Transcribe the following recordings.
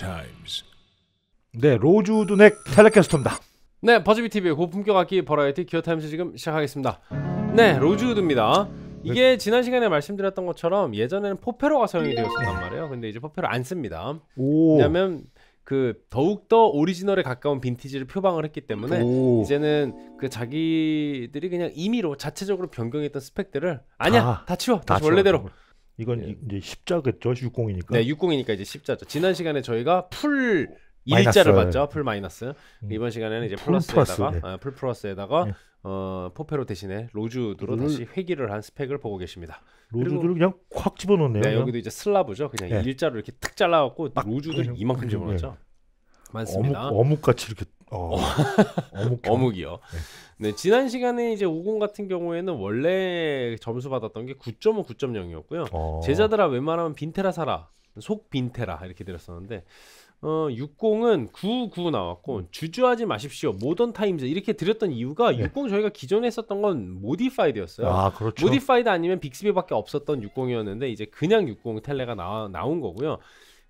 Times. 네, 로즈우드 neck 텔레캐스터입니다. 네, 버즈비 TV의 고품격 악기 버라이어티 기어 타임즈 지금 시작하겠습니다. 네, 로즈우드입니다. 이게 지난 시간에 말씀드렸던 것처럼 예전에는 pau ferro가 사용이 되었었단 말이에요. 근데 이제 pau ferro 안 씁니다. 오. 왜냐하면 그 더욱 더 오리지널에 가까운 빈티지를 표방을 했기 때문에 오. 이제는 그 자기들이 그냥 임의로 자체적으로 변경했던 스펙들을 아니야 다- 다, 치워 다 다시 원래대로 이건 예. 이제 십자겠죠, 60이니까. 네 60이니까 이제 십자죠 지난 시간에 저희가 full. 일자를 봤죠 full 마이너스 음. 이번 시간에는 이제 full 플러스에다가 플러스, 예. 아, full 플러스에다가 예. 어 pau ferro 대신에 로즈우드로 이거를- 다시 회귀를 한 스펙을 보고 계십니다 로즈우드를 그냥 확 집어넣네요. 네 그냥. 여기도 이제 slab이죠 그냥 예. 일자로 이렇게 탁 잘라갖고 그냥- 이만큼 집어넣었죠 많습니다 어묵 어묵 같이 이렇게 어. 어묵 어묵이요. 네, 지난 시간에 이제 50 같은 경우에는 원래 점수 받았던 게 9.5, 9.0이었고요. 어. 제자들아 웬만하면 빈테라 사라, 속 빈테라 이렇게 드렸었는데 어 60은 99 나왔고 주저하지 마십시오. Modern Times 이렇게 드렸던 이유가 네. 60 저희가 기존에 했었던 건 modified였어요. 아, 그렇죠. modified 아니면 빅스비밖에 없었던 60이었는데 이제 그냥 60 텔레가 나, 나온 거고요.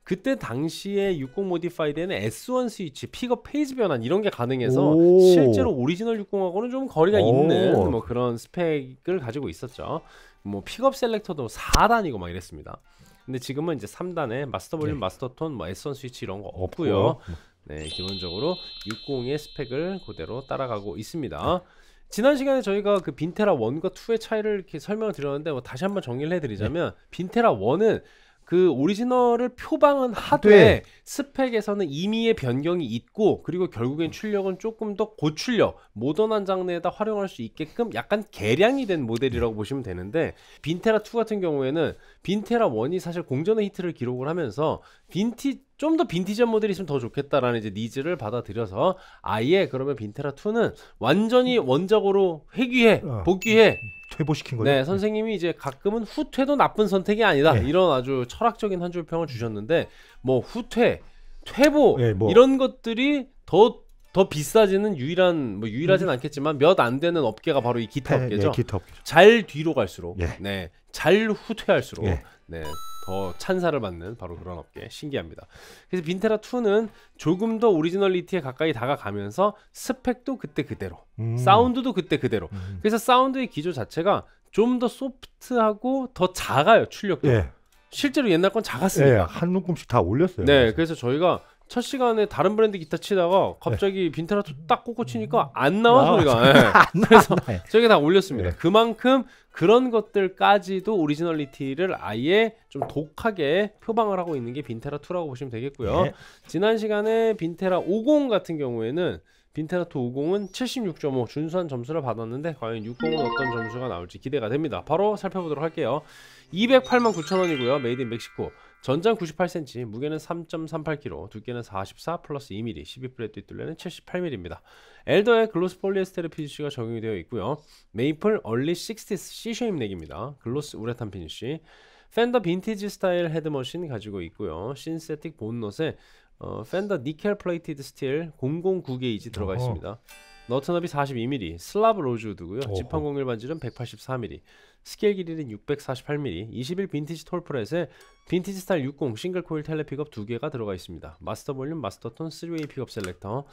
그때 당시에 60 modified에는 S1 스위치, 픽업 phase 변환 이런 게 가능해서 오. 실제로 오리지널 60하고는 좀 거리가 오. 있는 뭐 그런 스펙을 가지고 있었죠. 뭐 픽업 selector도 4단이고 막 이랬습니다. 근데 지금은 이제 3단에 마스터 볼륨, 네. 마스터 톤, 뭐 S1 스위치 이런 거 없고요. 없고요. 네, 기본적으로 60의 스펙을 그대로 따라가고 있습니다. 지난 시간에 저희가 그 빈테라 1과 2의 차이를 이렇게 설명을 드렸는데 뭐 다시 한번 정리를 해드리자면 빈테라 1은 그 오리지널을 표방은 하되 네. 스펙에서는 임의의 변경이 있고 그리고 결국엔 출력은 조금 더 고출력 모던한 장르에다 활용할 수 있게끔 약간 개량이 된 모델이라고 보시면 되는데 빈테라 2 같은 경우에는 빈테라 1이 사실 공전의 히트를 기록을 하면서 빈티 좀 더 빈티지한 모델이 있으면 더 좋겠다라는 이제 needs를 받아들여서 아예 그러면 빈테라 2는 완전히 원작으로 회귀해 어. 복귀해 퇴보시킨 거죠. 네, 선생님이 이제 가끔은 후퇴도 나쁜 선택이 아니다. 네. 이런 아주 철학적인 한 줄 평을 주셨는데 뭐 후퇴, 퇴보 네, 뭐. 이런 것들이 더더 비싸지는 유일한 뭐 유일하진 않겠지만 몇 안 되는 업계가 바로 이 기타 태- 업계죠. 네, 기타 업계. 잘 뒤로 갈수록 예. 네, 잘 후퇴할수록 예. 네, 더 찬사를 받는 바로 그런 업계 신기합니다. 그래서 Vintera 2는 조금 더 originality에 가까이 다가가면서 스펙도 그때 그대로, 음. 사운드도 그때 그대로. 음. 그래서 사운드의 기조 자체가 좀 더 소프트하고 더 작아요 출력도. 예. 실제로 옛날 건 예, 작았으니까. 한 움큼씩 다 올렸어요. 네, 그래서 저희가 첫 시간에 다른 브랜드 기타 치다가 갑자기 Vintera 2 딱 꽂고 치니까 안 나와 아, 소리가. 예. 그래서 네. 저희가 다 올렸습니다. 네. 그만큼 그런 것들까지도 originality를 아예 좀 독하게 표방을 하고 있는 게 Vintera 2라고 보시면 되겠고요. 네. 지난 시간에 Vintera 50 같은 경우에는 Vintera 2 50은 76.5 준수한 점수를 받았는데 과연 60은 어떤 점수가 나올지 기대가 됩니다. 바로 살펴보도록 할게요. 208만 9천 원이고요. Made in Mexico. 전장 98cm, 무게는 3.38kg, 두께는 44 플러스 2mm, 12 fret 뒷둘레는 78mm입니다. Alder의 gloss 폴리에스테르 finish가 적용이 되어 있고요. 메이플 얼리 60s C쉐임 넥입니다. Gloss 우레탄 finish. Fender 빈티지 스타일 head machine 가지고 있고요. Synthetic bone nut에 어, Fender nickel plated steel 009 게이지 들어가 어허. 있습니다. 너트너비 42mm, slab rosewood고요. 어허. 지판 곡률 반지름은 184mm, 스케일 길이는 648mm, 21 빈티지 tall fret에 빈티지 스타일 60 single coil Tele pickup 두 개가 들어가 있습니다. Master volume, master tone 3-way pickup selector.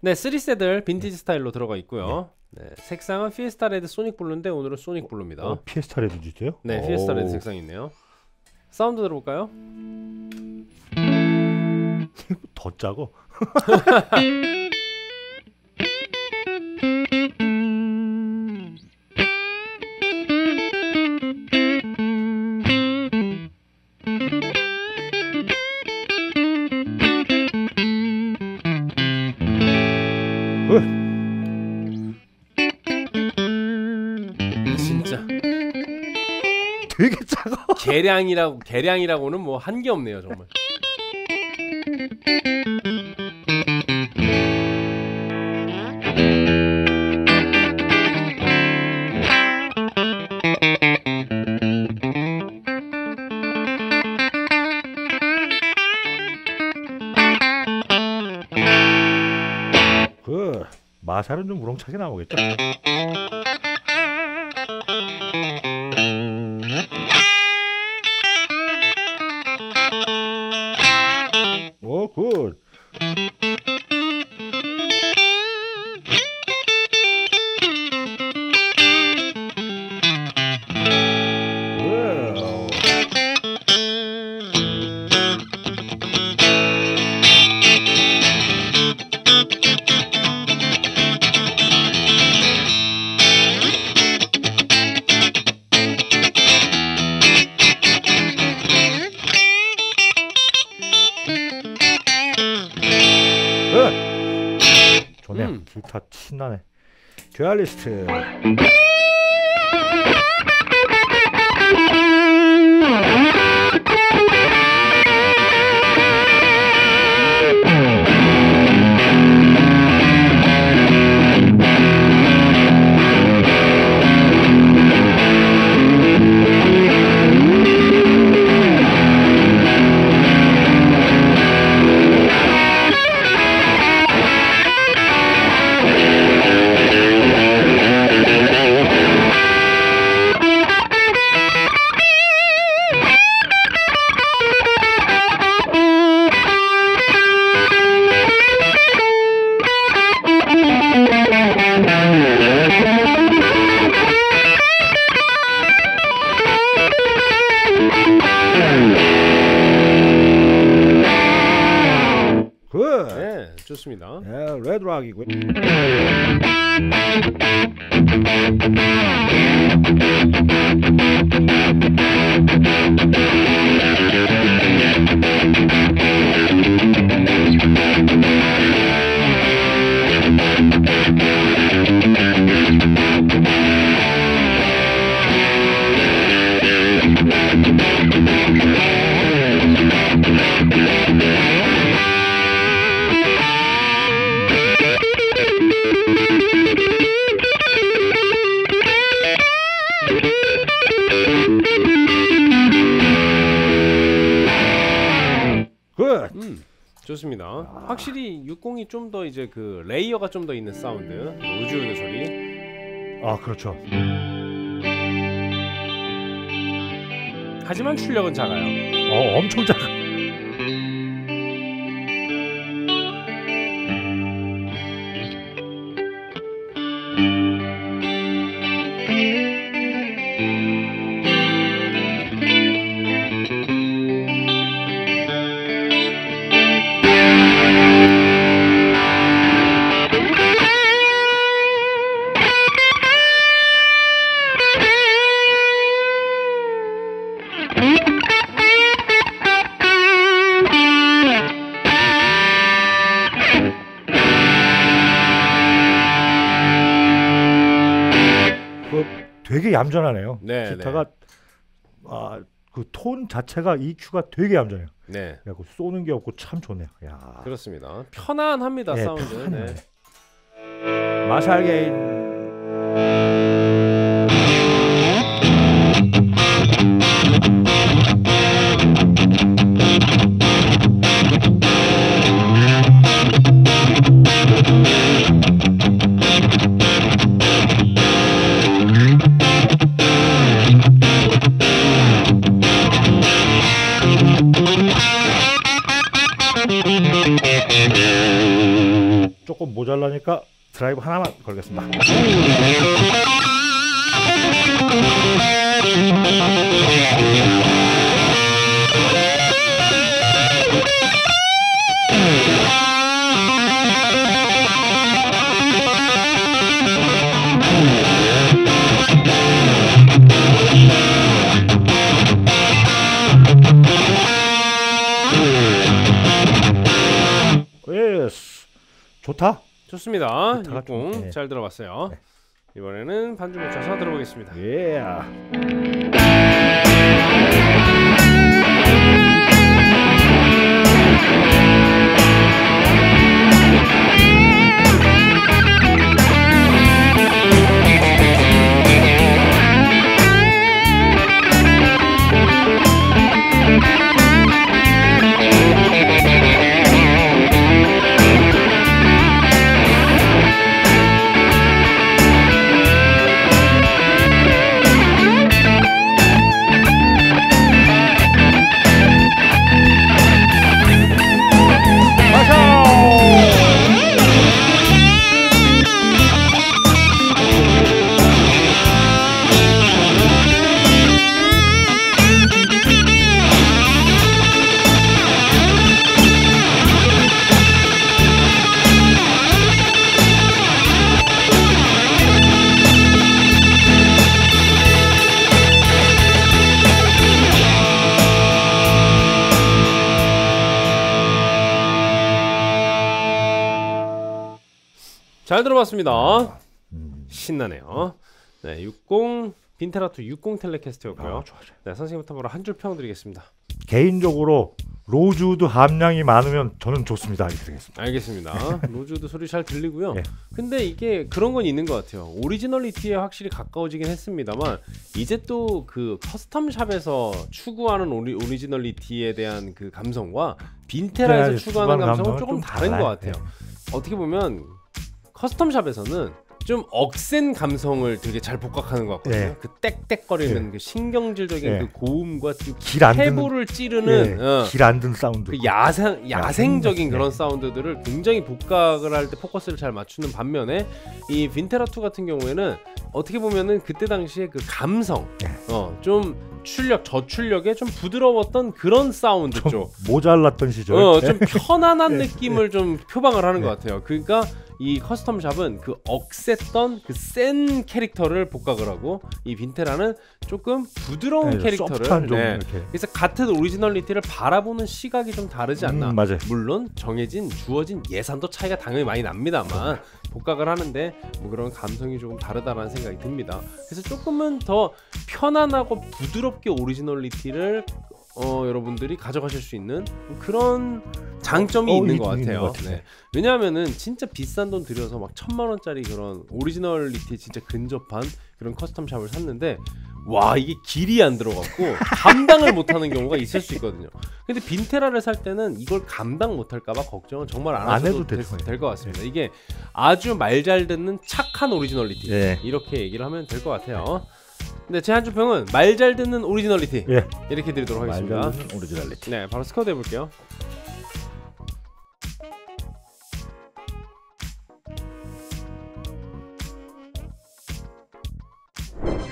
네, 3 saddle 빈티지 스타일로 들어가 있고요. 네, 색상은 Fiesta Red Sonic Blue인데 오늘은 Sonic Blue입니다. 어, Fiesta Red 주세요? 네, Fiesta Red 오. 색상이 있네요. 사운드 들어볼까요? 더 짜고. 개량이라고 개량이라고는 뭐 한 게 없네요 정말. 그 마살은 좀 우렁차게 나오겠죠. 보면 음. 기타 신나네. 듀얼리스트. 좋습니다. 예, 레드락이고요 확실히 60이 좀 더 이제 그 layer가 좀 더 있는 사운드, 우주 우는 소리. 아 그렇죠 하지만 출력은 작아요. 어 엄청 작아 얌전하네요 네, 기타가 아, 그 톤 자체가 EQ가 되게 얌전해요 네, 그래갖고 쏘는 게 없고 참 좋네요 야 그렇습니다. 편안합니다 예, 사운드. 편해. 네. 마샬 게인 모자라니까 드라이브 하나만 걸겠습니다. 좋다. 좋습니다. 기타가 좀, 60 네. 잘 들어봤어요. 네. 이번에는 반주 묻혀서 들어보겠습니다. 예. 잘 들어봤습니다. 음. 신나네요. 네, 60 Vintera two 60 Telecaster였고요. 아, 좋아, 좋아. 네, 선생님부터 바로 한 줄 평 드리겠습니다. 개인적으로 로즈우드 함량이 많으면 저는 좋습니다. 이렇게 되겠습니다. 알겠습니다. 로즈우드 소리 잘 들리고요. 예. 근데 이게 그런 건 있는 것 같아요. originality에 확실히 가까워지긴 했습니다만 이제 또 그 custom shop에서 추구하는 ori, originality에 대한 그 감성과 Vintera에서 네, 추구하는 감성은 조금 좀 다른 달라요. 것 같아요. 어떻게 보면 custom shop에서는 좀 억센 감성을 되게 잘 복각하는 것 같거든요. 예. 그 땡땡거리는 예. 그 신경질적인 예. 그 고음과 그 길 안 드는 폐부를 찌르는 어, 길 안 드는 사운드. 그 야생 야생적인 네. 그런 사운드들을 굉장히 복각을 할 때 포커스를 잘 맞추는 반면에 이 Vintera 2 같은 경우에는 어떻게 보면은 그때 당시에 그 감성, 네. 어 좀 출력 저출력에 좀 부드러웠던 그런 사운드 좀 쪽, 모자랐던 시절. 어 좀 편안한 네. 느낌을 좀 표방을 하는 네. 것 같아요. 그러니까 이 custom shop은 그 억셌던 그 센 캐릭터를 복각을 하고 이 Vintera는 조금 부드러운 네, 캐릭터를 네. 그래서 같은 originality를 바라보는 시각이 좀 다르지 않나. 음, 맞아요. 물론 정해진 주어진 예산도 차이가 당연히 많이 납니다만 복각을 하는데 뭐 그런 감성이 조금 다르다라는 생각이 듭니다. 그래서 조금은 더 편안하고 부드럽게 originality를 어, 여러분들이 가져가실 수 있는 그런 장점이 어, 있는 있- 것 있는 같아요. 것 같아요. 네. 왜냐하면은 진짜 비싼 돈 들여서 막 천만 원짜리 그런 originality에 진짜 근접한 그런 custom shop을 샀는데 와 이게 길이 안 들어갔고 감당을 못하는 경우가 있을 수 있거든요. 근데 Vintera를 살 때는 이걸 감당 못할까봐 걱정은 정말 안안 하셔도 해도 될 것 같습니다. 이게 아주 말 잘 듣는 착한 originality 예. 이렇게 얘기를 하면 될 것 같아요. 근데 제 한 줄 평은 말 잘 듣는 originality 예. 이렇게 드리도록 하겠습니다. 말하는 originality. 네, 바로 스코어 해볼게요.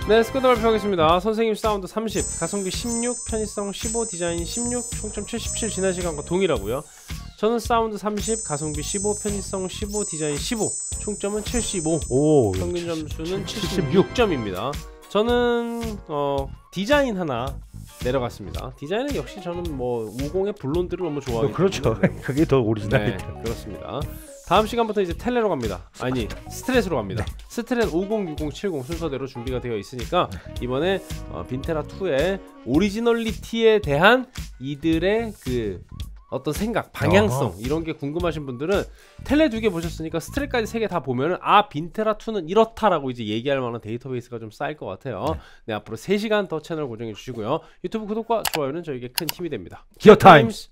네, 스코어 발표하겠습니다. 선생님 사운드 30, 가성비 16, 편의성 15, 디자인 16, 총점 77 지난 시간과 동일하고요. 저는 사운드 30, 가성비 15, 편의성 15, 디자인 15, 총점은 75. 오. 평균 점수는 76. 76점입니다. 저는 어, 디자인 하나 내려갔습니다. 디자인은 역시 저는 뭐 50의 blonde를 너무 좋아하기 그렇죠. 때문에 그게 더 네, originality. 그렇습니다. 다음 시간부터 이제 Tele로 갑니다. 아니 Strat으로 갑니다. 네. Strat 50, 60, 70 순서대로 준비가 되어 있으니까 네. 이번에 어, Vintera 2의 originality에 대한 이들의 그 어떤 생각, 방향성 어허. 이런 게 궁금하신 분들은 Tele 두 개 보셨으니까 Strat까지 세 개 다 보면은 아 Vintera 2는 이렇다라고 이제 얘기할 만한 데이터베이스가 좀 쌓일 것 같아요. 네, 앞으로 3시간 더 채널 고정해 주시고요. 유튜브 구독과 좋아요는 저에게 큰 힘이 됩니다. Gear Times.